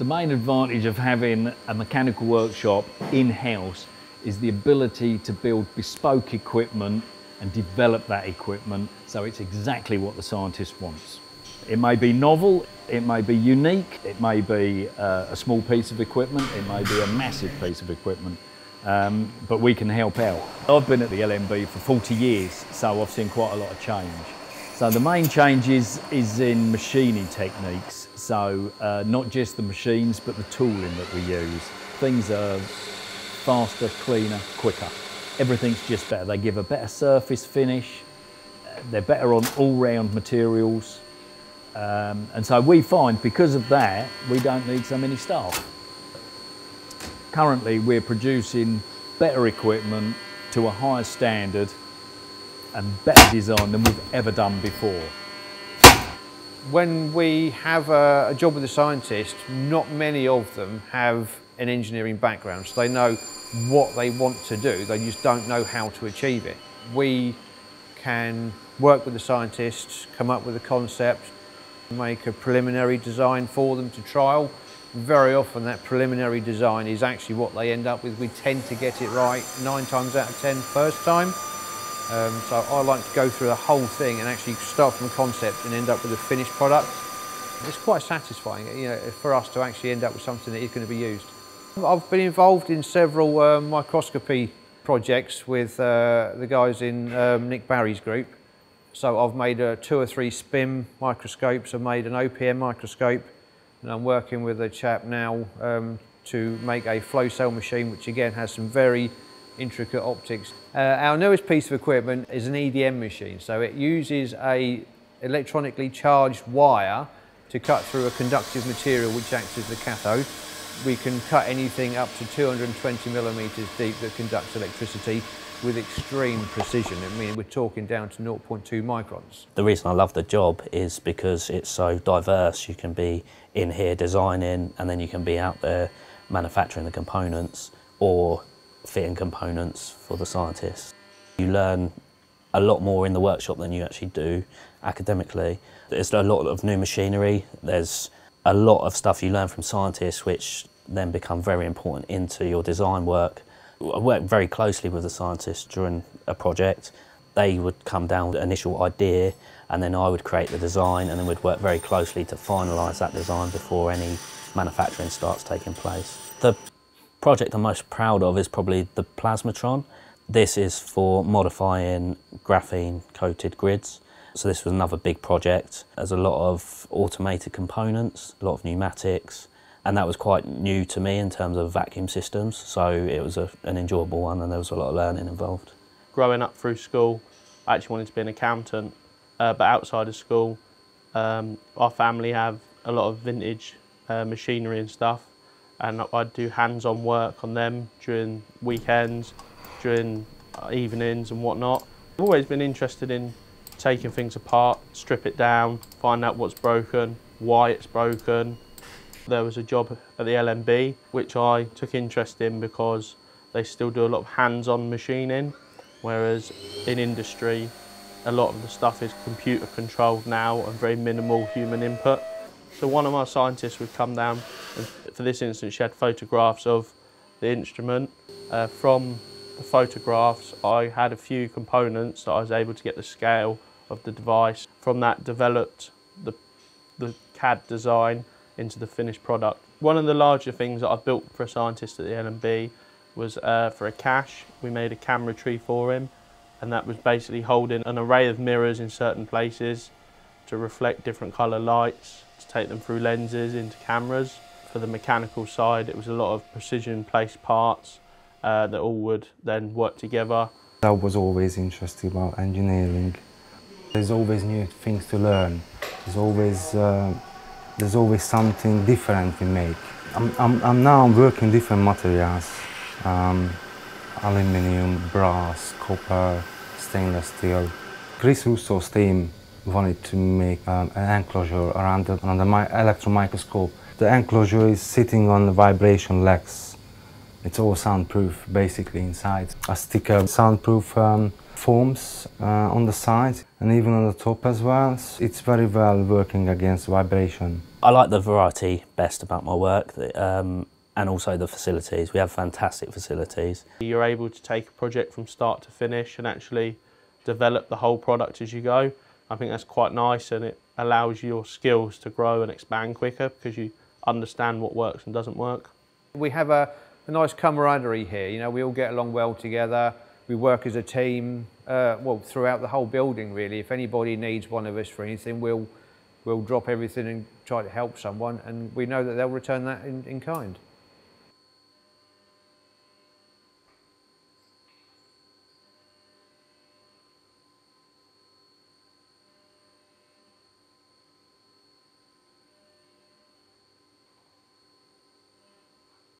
The main advantage of having a mechanical workshop in-house is the ability to build bespoke equipment and develop that equipment so it's exactly what the scientist wants. It may be novel, it may be unique, it may be uh, a small piece of equipment, it may be a massive piece of equipment, um, but we can help out. I've been at the LMB for 40 years, so I've seen quite a lot of change. So the main change is, is in machining techniques. So uh, not just the machines, but the tooling that we use. Things are faster, cleaner, quicker. Everything's just better. They give a better surface finish. They're better on all-round materials. Um, and so we find because of that, we don't need so many staff. Currently, we're producing better equipment to a higher standard and better design than we've ever done before. When we have a, a, job with a scientist, not many of them have an engineering background, so they know what they want to do, they just don't know how to achieve it. We can work with the scientists, come up with a concept, make a preliminary design for them to trial. Very often that preliminary design is actually what they end up with. We tend to get it right nine times out of ten first time. Um, so I like to go through the whole thing and actually start from a concept and end up with a finished product. It's quite satisfying you know, for us to actually end up with something that is going to be used. I've been involved in several uh, microscopy projects with uh, the guys in um, Nick Barry's group. So I've made uh, two or three SPIM microscopes, I've made an OPM microscope, and I'm working with a chap now um, to make a flow cell machine, which again has some very intricate optics. Uh, our newest piece of equipment is an EDM machine. So it uses a electronically charged wire to cut through a conductive material which acts as the cathode. We can cut anything up to 220 millimeters deep that conducts electricity with extreme precision. I mean, we're talking down to 0.2 microns. The reason I love the job is because it's so diverse. You can be in here designing and then you can be out there manufacturing the components or fitting components for the scientists. You learn a lot more in the workshop than you actually do academically. There's a lot of new machinery. There's a lot of stuff you learn from scientists which then become very important into your design work. I worked very closely with the scientists during a project. They would come down with an initial idea and then I would create the design and then we'd work very closely to finalise that design before any manufacturing starts taking place. The project I'm most proud of is probably the Plasmatron. This is for modifying graphene coated grids. So this was another big project. There's a lot of automated components, a lot of pneumatics, and that was quite new to me in terms of vacuum systems. So it was a, an enjoyable one and there was a lot of learning involved. Growing up through school, I actually wanted to be an accountant, uh, but outside of school, um, our family have a lot of vintage uh, machinery and stuff and I'd do hands-on work on them during weekends, during uh, evenings and whatnot. I've always been interested in taking things apart, strip it down, find out what's broken, why it's broken. There was a job at the LMB which I took interest in because they still do a lot of hands-on machining, whereas in industry a lot of the stuff is computer controlled now and very minimal human input. So one of our scientists would come down, and for this instance she had photographs of the instrument. Uh, from the photographs I had a few components that I was able to get the scale of the device. From that developed the, the CAD design into the finished product. One of the larger things that I built for a scientist at the LMB was uh, for a cache. We made a camera tree for him and that was basically holding an array of mirrors in certain places to reflect different colour lights to take them through lenses into cameras. For the mechanical side, it was a lot of precision placed parts uh, that all would then work together. I was always interested about engineering. There's always new things to learn. There's always, uh, there's always something different we make. I'm, I'm, I'm now working different materials. Um, aluminium, brass, copper, stainless steel. Chris Russo's team wanted to make um, an enclosure around the, on the electron microscope. The enclosure is sitting on the vibration legs. It's all soundproof basically inside. I stick a soundproof um, foams uh, on the sides and even on the top as well. It's very well working against vibration. I like the variety best about my work um, and also the facilities. We have fantastic facilities. You're able to take a project from start to finish and actually develop the whole product as you go. I think that's quite nice and it allows your skills to grow and expand quicker because you understand what works and doesn't work. We have a, a nice camaraderie here, you know, we all get along well together, we work as a team, uh, well, throughout the whole building really. If anybody needs one of us for anything, we'll, we'll drop everything and try to help someone and we know that they'll return that in, in kind.